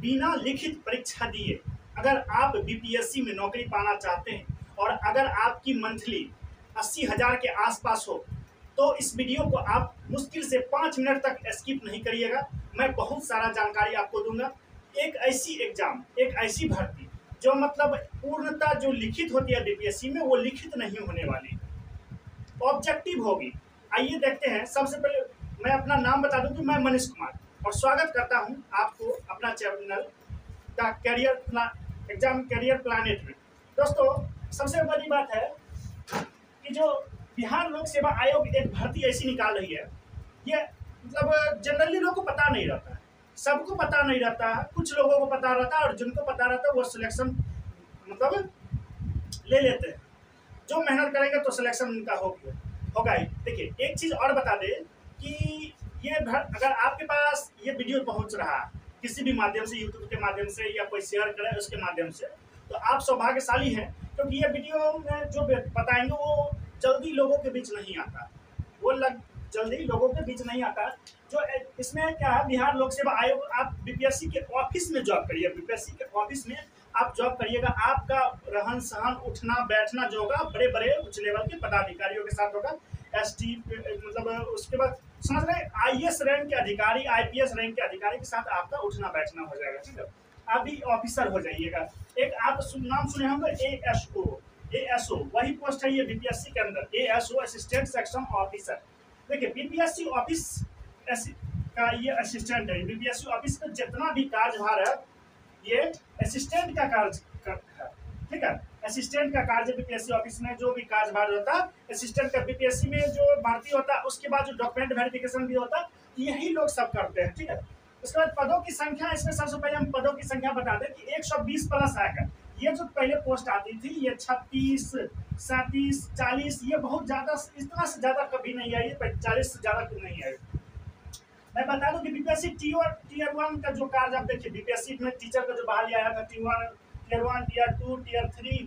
बिना लिखित परीक्षा दिए अगर आप बीपीएससी में नौकरी पाना चाहते हैं और अगर आपकी मंथली अस्सी हज़ार के आसपास हो तो इस वीडियो को आप मुश्किल से पाँच मिनट तक स्किप नहीं करिएगा। मैं बहुत सारा जानकारी आपको दूँगा। एक ऐसी एग्ज़ाम एक ऐसी भर्ती, जो मतलब पूर्णता जो लिखित होती है बीपीएससी में, वो लिखित नहीं होने वाली। ऑब्जेक्टिव होगी। आइए देखते हैं। सबसे पहले मैं अपना नाम बता दूँ कि मैं मनीष कुमार। और स्वागत करता हूँ आपको अपना चैनल का कैरियर एग्ज़ाम कैरियर प्लानिट में। दोस्तों, सबसे बड़ी बात है कि जो बिहार लोक सेवा आयोग एक भर्ती ऐसी निकाल रही है, ये मतलब जनरली लोगों को पता नहीं रहता है। सबको पता नहीं रहता है, कुछ लोगों को पता रहता है और जिनको पता रहता है वो सिलेक्शन मतलब ले लेते हैं। जो मेहनत करेंगे तो सिलेक्शन उनका हो, होगा ही। देखिए, एक चीज़ और बता दें कि ये अगर आपके पास ये वीडियो पहुँच रहा किसी भी माध्यम से यूट्यूब के माध्यम से या कोई शेयर करे उसके माध्यम से तो आप सौभाग्यशाली हैं, क्योंकि ये वीडियो में जो बताएँगे वो जल्दी लोगों के बीच नहीं आता। वो लग, जल्दी लोगों के बीच नहीं आता। जो इसमें क्या है, बिहार लोक सेवा आयोग, आप बीपीएससी के ऑफ़िस में जॉब करिए। बीपीएससी के ऑफ़िस में आप जॉब करिएगा, आपका रहन सहन, उठना, बैठना जो होगा बड़े बड़े उच्च लेवल के पदाधिकारियों के साथ होगा। एस टी मतलब उसके बाद समझ रहे आई एस रैंक के अधिकारी आई पी एस रैंक के अधिकारी के साथ आपका उठना बैठना हो जाएगा, ठीक है? आप भी ऑफिसर हो जाइएगा। एक आप नाम सुने होंगे? ए एस ओ ए एस ओ वही पोस्ट है ये बीपीएससी के अंदर। A S O assistant section officer देखिए बीपीएससी ऑफ़िस का ये असिस्टेंट है। बीपीएससी ऑफ़िस का जितना भी कार्यभार है ये असिस्टेंट का कार्य है, ठीक है? असिस्टेंट का कार्य बीपीएससी ऑफ़िस में जो भी कार्यभार होता है असिस्टेंट का बीपीएससी में जो भर्ती होता है उसके बाद जो डॉक्यूमेंट वेरिफिकेशन भी होता, यही लोग सब करते हैं, ठीक है? उसके बाद पदों की संख्या, इसमें सबसे पहले हम पदों की संख्या बता दें कि 120 प्लस आएगा। ये जो पहले पोस्ट आती थी, ये छत्तीस, सैंतीस, चालीस, ये बहुत ज़्यादा इतना से ज़्यादा कभी नहीं आई चालीस से ज़्यादा कभी नहीं आई। मैं बता दूँ कि बीपीएससी टीयर टीयर वन का जो कार्य, आप देखिए बीपीएससी में टीचर का जो बहाली आया था T one tier one tier two tier three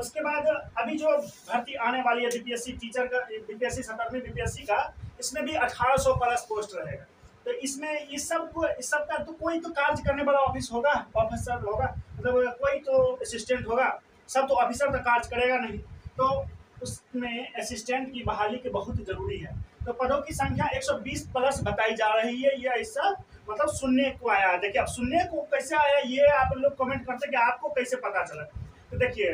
उसके बाद अभी जो भर्ती आने वाली है बीपीएससी टीचर का बीपीएससी सत्रहवीं बीपीएससी का, इसमें भी 1800 प्लस पोस्ट रहेगा। तो इसमें इस सबको, इस सब का तो कोई तो कार्य करने वाला ऑफ़िस होगा ऑफिसर होगा मतलब कोई तो असिस्टेंट होगा, सब तो ऑफिसर तो कार्य करेगा नहीं। तो उसमें असिस्टेंट की बहाली की बहुत ज़रूरी है। तो पदों की संख्या 120 प्लस बताई जा रही है, ये ऐसा मतलब सुनने को आया देखिए, अब सुनने को कैसे आया, ये आप लोग कमेंट करते कि आपको कैसे पता चला। तो देखिए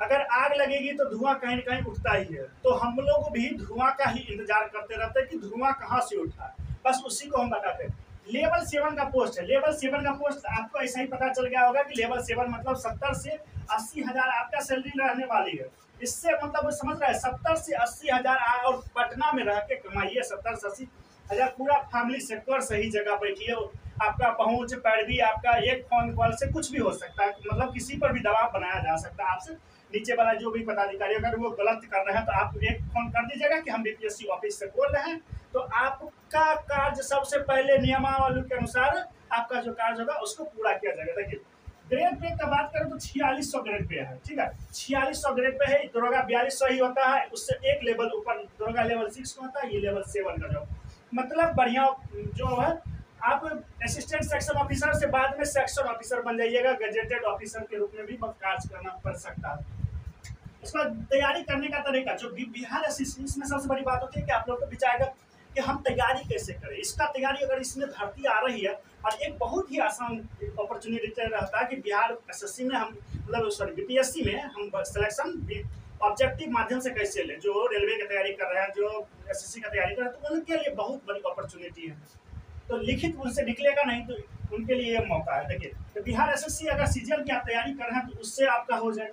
अगर आग लगेगी तो धुआँ कहीं कहीं उठता ही है। तो हम लोग भी धुआँ का ही इंतज़ार करते रहते हैं कि धुआँ कहाँ से उठा बस उसी को हम बताते हैं। लेवल सेवन का पोस्ट है। लेवल सेवन का पोस्ट, आपको ऐसा ही पता चल गया होगा कि लेवल सेवन मतलब सत्तर से अस्सी हज़ार आपका सैलरी रहने वाली है। इससे मतलब समझ रहा है, सत्तर से अस्सी हज़ार और पटना में रह के कमाइए, सत्तर से अस्सी। हज़ार पूरा फैमिली सेक्टर सही जगह बैठिए आपका पहुँच, पैरवी, आपका एक फ़ोन कॉल से कुछ भी हो सकता है। मतलब किसी पर भी दबाव बनाया जा सकता है। आपसे नीचे वाला जो भी पदाधिकारी, अगर वो गलत कर रहे हैं तो आप एक फ़ोन कर दीजिएगा कि हम बीपीएससी ऑफ़िस से बोल रहे हैं। तो आपका कार्य सबसे पहले नियमावली के अनुसार आपका जो कार्य होगा, उसको पूरा किया जाएगा। देखिए ग्रेड पे का बात करें तो छियालीस सौ ग्रेड पे है, ठीक है? छियालीस सौ ग्रेड पे है दरोगा बयालीस सौ ही होता है, उससे एक लेवल ऊपर, दरोगा लेवल सिक्स का होता है, ये लेवल सेवन का जो मतलब बढ़िया, जो है, आप असिस्टेंट सेक्शन ऑफिसर से बाद में सेक्शन ऑफिसर बन जाइएगा गजेटेड ऑफिसर के रूप में भी कार्य करना पड़ सकता है। उसके तैयारी करने का तरीका, जो बिहार असिस्टेंट में सबसे बड़ी बात होती है कि आप लोग को विचारेगा कि हम तैयारी कैसे करें। इसका तैयारी अगर इसमें भर्ती आ रही है, और एक बहुत ही आसान अपॉर्चुनिटी रहता है कि बिहार एसएससी में हम मतलब सॉरी बीपीएससी में हम सिलेक्शन ऑब्जेक्टिव माध्यम से कैसे लें? जो रेलवे की तैयारी कर रहे हैं, जो एसएससी का तैयारी कर रहे हैं तो उनके लिए बहुत बड़ी अपॉर्चुनिटी है। तो लिखित उनसे निकलेगा नहीं तो उनके लिए ये मौका है। देखिए तो बिहार एसएससी अगर सीजीएल की आप तैयारी कर रहे हैं तो उससे आपका हो जाए।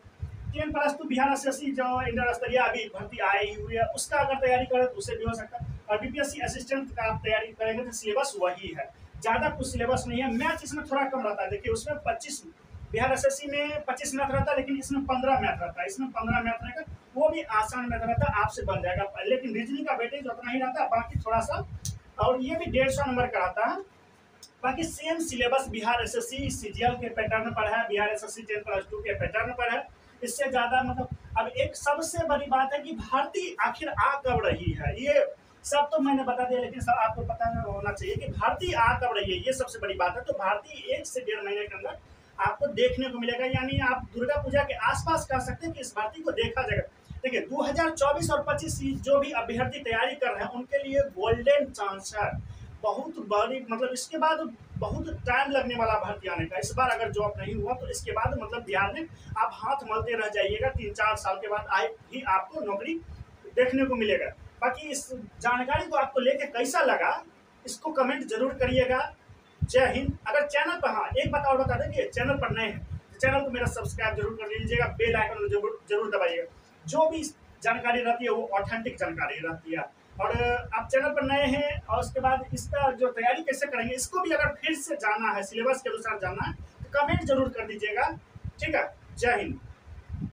Ten plus two Bihar SSC जो इंटर स्तरीय अभी भर्ती आई हुई है, उसका अगर तैयारी करें तो उससे भी हो सकता है। और बीपीएससी असिस्टेंट का आप तैयारी करेंगे तो सिलेबस वही है। ज़्यादा कुछ सिलेबस नहीं है। मैथ इसमें थोड़ा कम रहता है। देखिए, उसमें पच्चीस बिहार एसएससी में पच्चीस मैथ रहता है, लेकिन इसमें पंद्रह मैथ रहता है। इसमें पंद्रह मैथ रहेगा, वो भी आसान मैथ रहता है, आपसे बन जाएगा। लेकिन रीजनिंग का वेटेज उतना ही रहता है, बाकी थोड़ा सा, और ये भी डेढ़ सौ नंबर का रहता है। बाकी same syllabus Bihar S S C के पैटर्न पर है, Bihar S S ten plus two के पैटर्न पर है। इससे ज़्यादा मतलब अब एक सबसे बड़ी बात है कि भारतीय आखिर आ कब रही है? ये सब तो मैंने बता दिया, लेकिन सब आपको पता होना चाहिए कि भारतीय आ कब रही है, ये सबसे बड़ी बात है। तो भारतीय एक से डेढ़ महीने के अंदर आपको देखने को मिलेगा, यानी आप दुर्गा पूजा के आसपास कह सकते हैं कि इस भारतीय को देखा जाएगा। देखिए 2024 और 25 जो भी अभ्यर्थी तैयारी कर रहे हैं, उनके लिए गोल्डन चांस है बहुत बड़ी मतलब इसके बाद बहुत टाइम लगने वाला भर्ती आने का। इस बार अगर जॉब नहीं हुआ तो इसके बाद मतलब बिहार में आप हाथ मलते रह जाइएगा। तीन चार साल के बाद आए ही आपको नौकरी देखने को मिलेगा। बाकी इस जानकारी को आपको लेके कैसा लगा, इसको कमेंट ज़रूर करिएगा। जय हिंद। अगर चैनल पर हाँ एक बात और बता दें कि चैनल पर नए हैं तो चैनल को मेरा सब्सक्राइब ज़रूर कर लीजिएगा, बेल आइकन ज़रूर ज़रूर दबाइएगा। जो भी जानकारी रहती है, वो ऑथेंटिक जानकारी रहती है। और, आप चैनल पर नए हैं, और उसके बाद इसका जो तैयारी कैसे करेंगे, इसको भी अगर फिर से जाना है, सिलेबस के अनुसार जाना है तो कमेंट ज़रूर कर दीजिएगा। ठीक है? जय हिंद।